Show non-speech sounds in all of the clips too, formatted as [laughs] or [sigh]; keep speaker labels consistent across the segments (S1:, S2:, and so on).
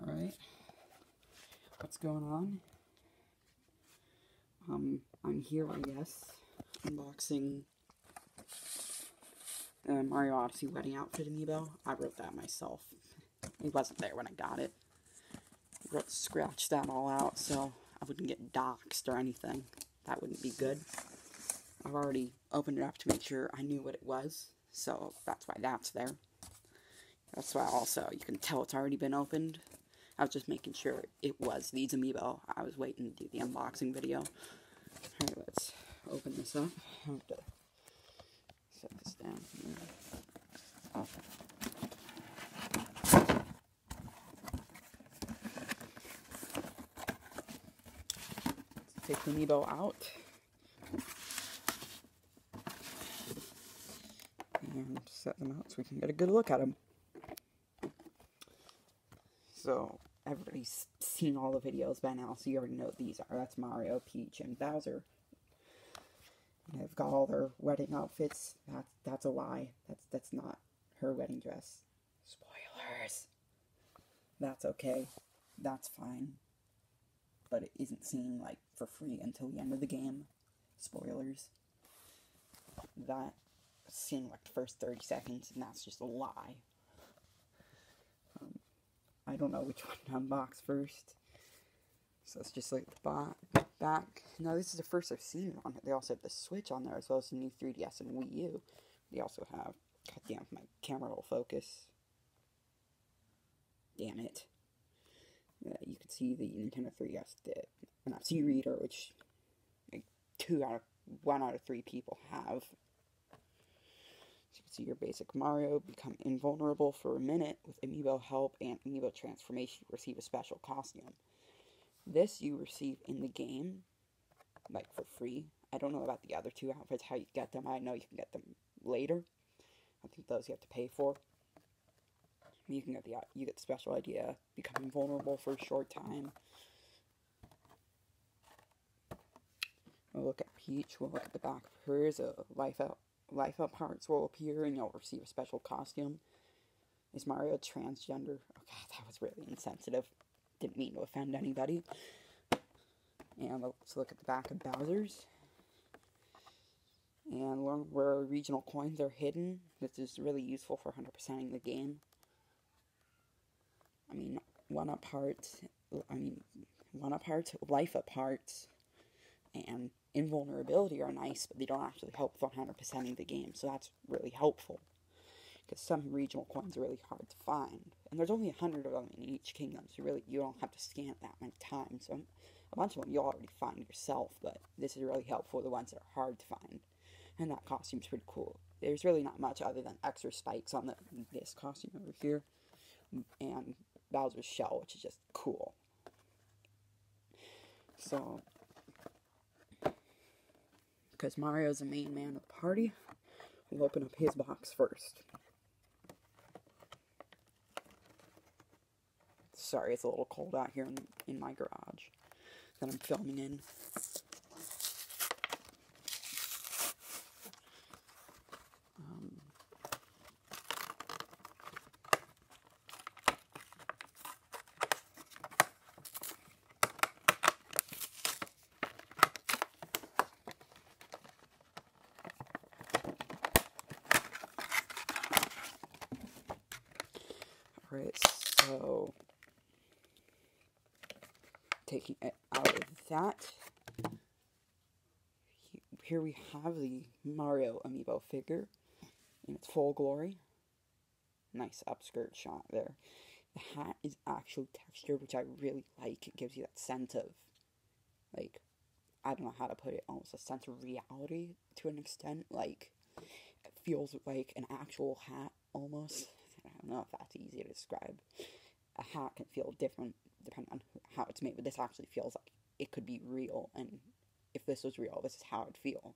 S1: Alright. What's going on? Um, I'm here, I guess, unboxing the Mario Odyssey wedding outfit amiibo. I wrote that myself. It wasn't there when I got it. Wrote, scratched that all out so I wouldn't get doxxed or anything. That wouldn't be good. I've already opened it up to make sure I knew what it was, so that's why that's there. That's why also you can tell it's already been opened. I was just making sure it was these amiibo. I was waiting to do the unboxing video. Alright, let's open this up. I have to set this down here. Take the amiibo out. And set them out so we can get a good look at them. So, everybody's seen all the videos by now, so you already know what these are. That's Mario, Peach, and Bowser. And they've got all their wedding outfits. That's that's a lie. That's that's not her wedding dress. Spoilers. That's okay. That's fine. But it isn't seen like for free until the end of the game. Spoilers. That seen like the first 30 seconds, and that's just a lie. I don't know which [laughs] one to unbox first. So it's just like the back. Now this is the first I've seen on it. They also have the Switch on there as well as the new 3DS and Wii U. They also have, god damn, my camera will focus. Damn it. You can see the Nintendo 3DS, the NFC reader, which like two out of one out of three people have. See your basic Mario become invulnerable for a minute with amiibo help and amiibo transformation. Receive a special costume. This you receive in the game, like for free. I don't know about the other two outfits, how you get them. I know you can get them later. I think those you have to pay for. You can get the you get the special idea, become invulnerable for a short time. We'll look at Peach. We'll look at the back of hers. A life out life up parts will appear, and you'll receive a special costume. Is Mario transgender? Oh god, that was really insensitive. Didn't mean to offend anybody. And let's look at the back of Bowser's. And learn where regional coins are hidden. This is really useful for 100%ing the game. I mean, one up hearts, I mean, one up hearts, life up hearts, and invulnerability are nice, but they don't actually help with 100%ing the game, so that's really helpful because some regional coins are really hard to find, and there's only a hundred of them in each kingdom, so really you don't have to scan that many times. So a bunch of them you'll already find yourself, but this is really helpful the ones that are hard to find, and that costume's pretty cool. There's really not much other than extra spikes on the this costume over here, and Bowser's shell, which is just cool. So, because Mario's the main man of the party, we'll open up his box first. Sorry, it's a little cold out here in, in my garage that I'm filming in. Alright, so taking it out of that, here we have the Mario amiibo figure in its full glory. Nice upskirt shot there. The hat is actually textured, which I really like. It gives you that sense of, like, I don't know how to put it, almost a sense of reality to an extent. Like, it feels like an actual hat almost. If that's easy to describe. A hat can feel different depending on how it's made, but this actually feels like it could be real, and if this was real, this is how it'd feel.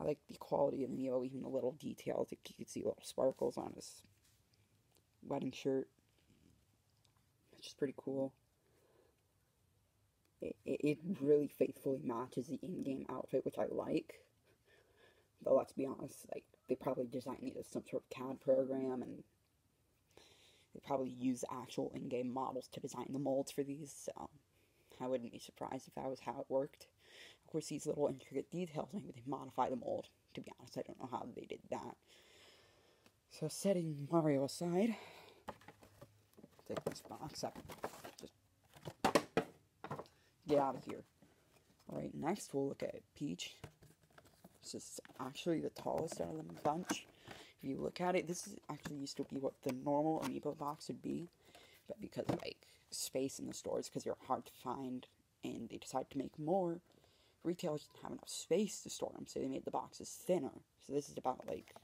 S1: I like the quality of the Neo, even the little details. You can see little sparkles on his wedding shirt, which is pretty cool. It, it, it really faithfully matches the in-game outfit, which I like. Though, let's be honest, like, they probably designed these as some sort of CAD program, and they probably use actual in-game models to design the molds for these, so I wouldn't be surprised if that was how it worked. Of course, these little intricate details, maybe they modify the mold. To be honest, I don't know how they did that. So setting Mario aside, take this box up. Just get out of here. Alright, next we'll look at Peach. This is actually the tallest out of the bunch. If you look at it, this is actually used to be what the normal amiibo box would be. But because of, like, space in the stores, because they're hard to find, and they decided to make more, retailers didn't have enough space to store them, so they made the boxes thinner. So this is about, like,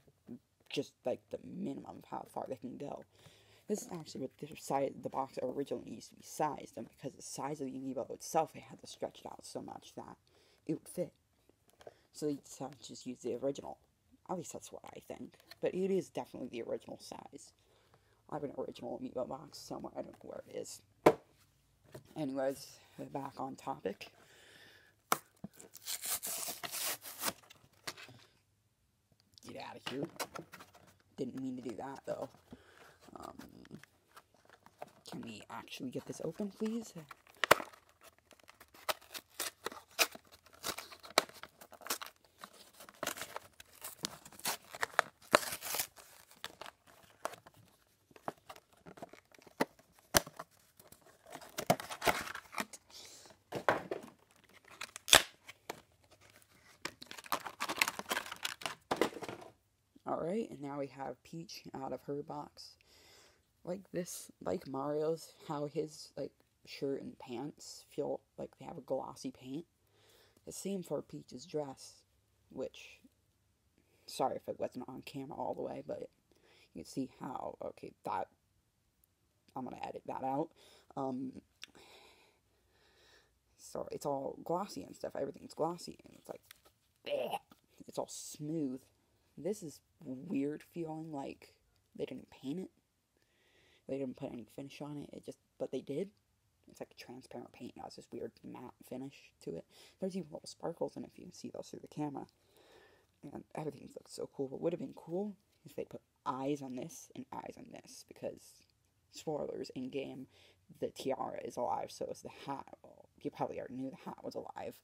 S1: just, like, the minimum of how far they can go. This is actually what the size the box originally used to be sized, and because the size of the amiibo itself, they had to stretch it out so much that it would fit. So they decided to just use the original. At least that's what I think. But it is definitely the original size. I have an original amiibo box somewhere. I don't know where it is. Anyways, back on topic. Get out of here. Didn't mean to do that though. Um, can we actually get this open, please? Alright, and now we have Peach out of her box. Like this, like Mario's, how his, like, shirt and pants feel like they have a glossy paint. The same for Peach's dress, which, sorry if it wasn't on camera all the way, but you can see how, okay, that, I'm gonna edit that out. Um, so it's all glossy and stuff, everything's glossy, and it's like, it's all smooth. This is weird feeling like they didn't paint it. They didn't put any finish on it. It just, but they did. It's like a transparent paint. It has this weird matte finish to it. There's even little sparkles in it if you can see those through the camera. And everything looks so cool. What would have been cool if they put eyes on this and eyes on this because spoilers in game, the tiara is alive. So is the hat. Well, you probably already knew the hat was alive,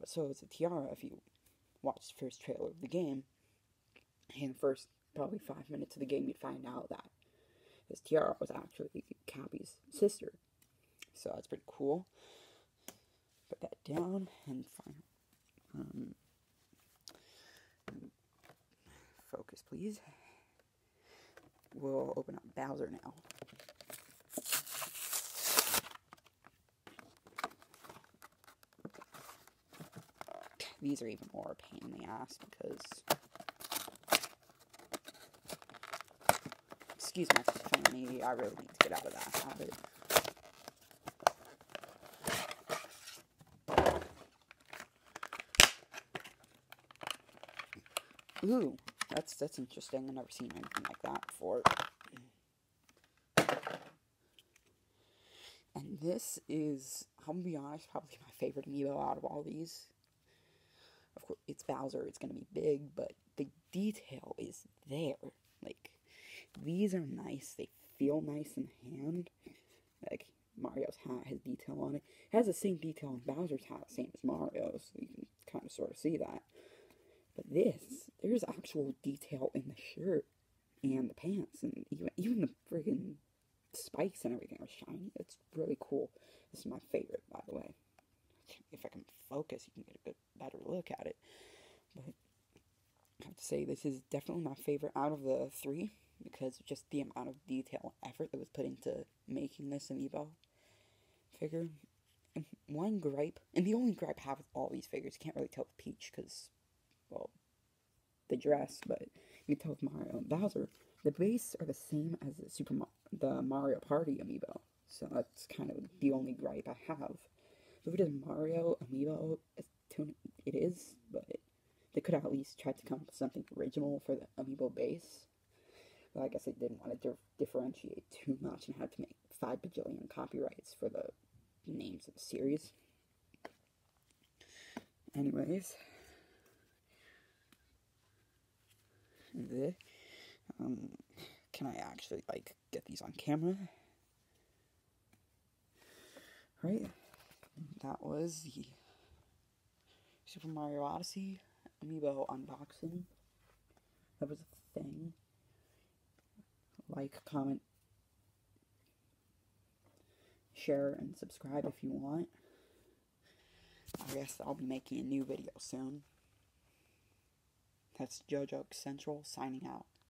S1: but so is the tiara if you watched the first trailer of the game in the first probably five minutes of the game, you'd find out that his tiara was actually Cappy's sister. So that's pretty cool. Put that down and. Um, focus, please. We'll open up Bowser now. These are even more a pain in the ass because excuse my. I really need to get out of that habit. Ooh, that's that's interesting. I've never seen anything like that before. And this is, I'm gonna be honest, probably my favorite amiibo out of all these. Of course, it's Bowser. It's gonna be big, but the detail is there. These are nice. They feel nice in the hand. Like Mario's hat has detail on it. It has the same detail on Bowser's hat, same as Mario's. So you can kind of sort of see that. But this, there's actual detail in the shirt and the pants, and even even the friggin' spikes and everything are shiny. It's really cool. This is my favorite, by the way. If I can focus, you can get a good, better look at it. But I have to say, this is definitely my favorite out of the three because just the amount of detail and effort that was put into making this amiibo figure. And [laughs] one gripe, and the only gripe I have with all these figures, can't really tell with Peach because, well, the dress, but you can tell with Mario and Bowser. The base are the same as the Super the Mario Party amiibo, so that's kind of the only gripe I have. If it is Mario amiibo, it is, but they could have at least tried to come up with something original for the amiibo base. But I guess they didn't want to differentiate too much and had to make five bajillion copyrights for the names of the series. Anyways, the um, can I actually like get these on camera. Right? That was the Super Mario Odyssey amiibo unboxing. That was a thing. Like, comment, share, and subscribe if you want. I guess I'll be making a new video soon. That's JoJo Central signing out.